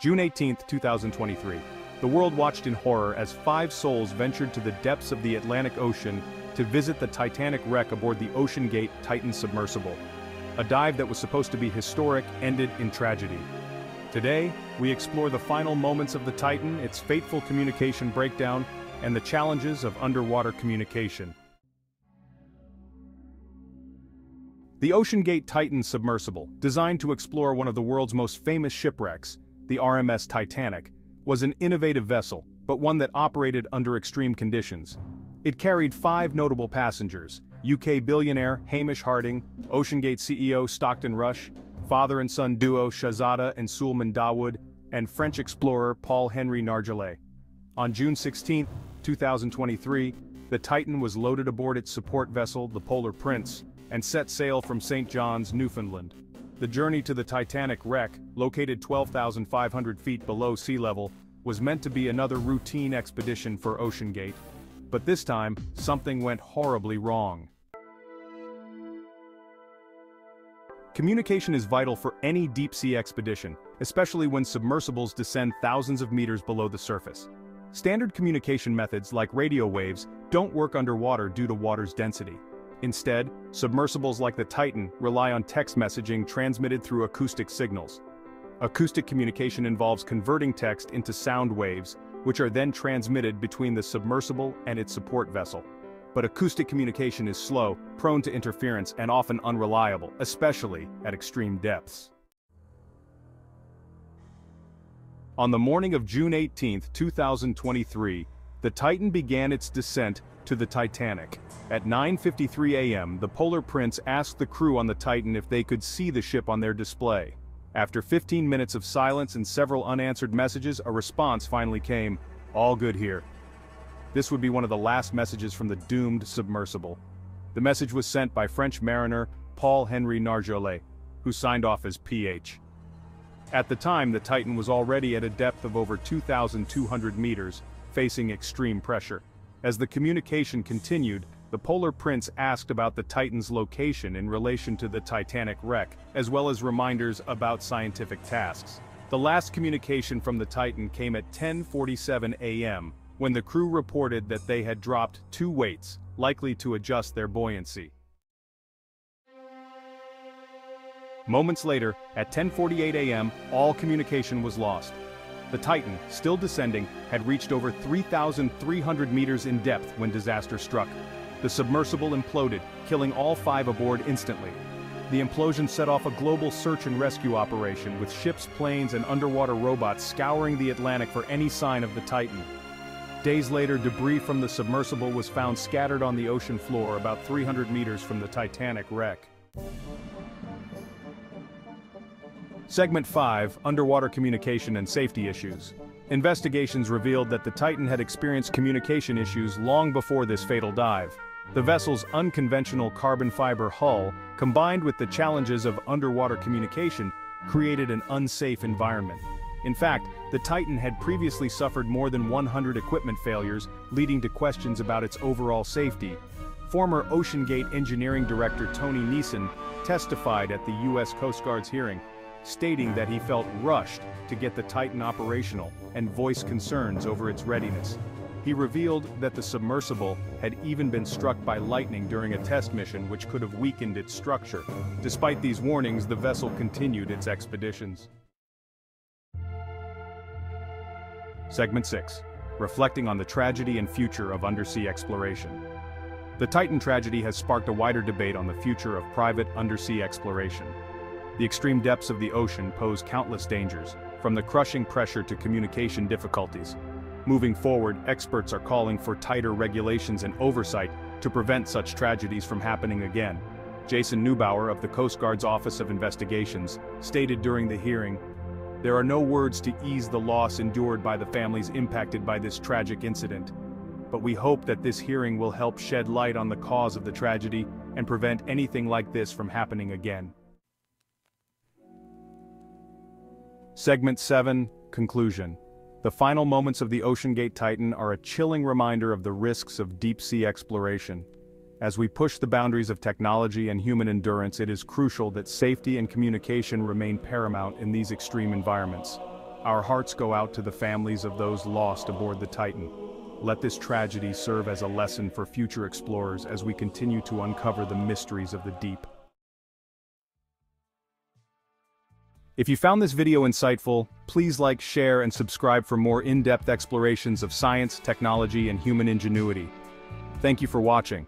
June 18, 2023. The world watched in horror as five souls ventured to the depths of the Atlantic Ocean to visit the Titanic wreck aboard the OceanGate Titan submersible. A dive that was supposed to be historic ended in tragedy. Today, we explore the final moments of the Titan, its fateful communication breakdown, and the challenges of underwater communication. The OceanGate Titan submersible, designed to explore one of the world's most famous shipwrecks, the RMS Titanic, was an innovative vessel, but one that operated under extreme conditions. It carried five notable passengers, UK billionaire Hamish Harding, OceanGate CEO Stockton Rush, father and son duo Shahzada and Suleman Dawood, and French explorer Paul-Henri Nargeolet. On June 16, 2023, the Titan was loaded aboard its support vessel, the Polar Prince, and set sail from St. John's, Newfoundland. The journey to the Titanic wreck, located 12,500 feet below sea level, was meant to be another routine expedition for OceanGate. But this time, something went horribly wrong. Communication is vital for any deep-sea expedition, especially when submersibles descend thousands of meters below the surface. Standard communication methods like radio waves don't work underwater due to water's density. Instead, submersibles like the Titan rely on text messaging transmitted through acoustic signals. Acoustic communication involves converting text into sound waves, which are then transmitted between the submersible and its support vessel. But acoustic communication is slow, prone to interference and often unreliable, especially at extreme depths. On the morning of June 18, 2023, the Titan began its descent to the Titanic. At 9.53 a.m., the Polar Prince asked the crew on the Titan if they could see the ship on their display. After 15 minutes of silence and several unanswered messages, a response finally came, all good here. This would be one of the last messages from the doomed submersible. The message was sent by French mariner Paul-Henri Nargeolet, who signed off as PH. At the time the Titan was already at a depth of over 2,200 meters, facing extreme pressure. As the communication continued, the Polar Prince asked about the Titan's location in relation to the Titanic wreck, as well as reminders about scientific tasks. The last communication from the Titan came at 10.47 a.m., when the crew reported that they had dropped two weights, likely to adjust their buoyancy. Moments later, at 10.48 a.m., all communication was lost. The Titan, still descending, had reached over 3,300 meters in depth when disaster struck. The submersible imploded, killing all five aboard instantly. The implosion set off a global search and rescue operation with ships, planes, and underwater robots scouring the Atlantic for any sign of the Titan. Days later, debris from the submersible was found scattered on the ocean floor about 300 meters from the Titanic wreck. Segment 5, Underwater Communication and Safety Issues. Investigations revealed that the Titan had experienced communication issues long before this fatal dive. The vessel's unconventional carbon fiber hull, combined with the challenges of underwater communication, created an unsafe environment. In fact, the Titan had previously suffered more than 100 equipment failures, leading to questions about its overall safety. Former OceanGate engineering director Tony Nissen testified at the U.S. Coast Guard's hearing, stating that he felt rushed to get the Titan operational and voiced concerns over its readiness. He revealed that the submersible had even been struck by lightning during a test mission which could have weakened its structure. Despite these warnings, the vessel continued its expeditions. Segment 6. Reflecting on the tragedy and future of undersea exploration. The Titan tragedy has sparked a wider debate on the future of private undersea exploration. The extreme depths of the ocean pose countless dangers, from the crushing pressure to communication difficulties. Moving forward, experts are calling for tighter regulations and oversight to prevent such tragedies from happening again. Jason Neubauer of the Coast Guard's Office of Investigations stated during the hearing, There are no words to ease the loss endured by the families impacted by this tragic incident. But we hope that this hearing will help shed light on the cause of the tragedy and prevent anything like this from happening again. Segment 7, Conclusion. The final moments of the OceanGate Titan are a chilling reminder of the risks of deep-sea exploration. As we push the boundaries of technology and human endurance it is crucial that safety and communication remain paramount in these extreme environments. Our hearts go out to the families of those lost aboard the Titan. Let this tragedy serve as a lesson for future explorers as we continue to uncover the mysteries of the deep. If you found this video insightful, please like, share, and subscribe for more in-depth explorations of science, technology, and human ingenuity. Thank you for watching.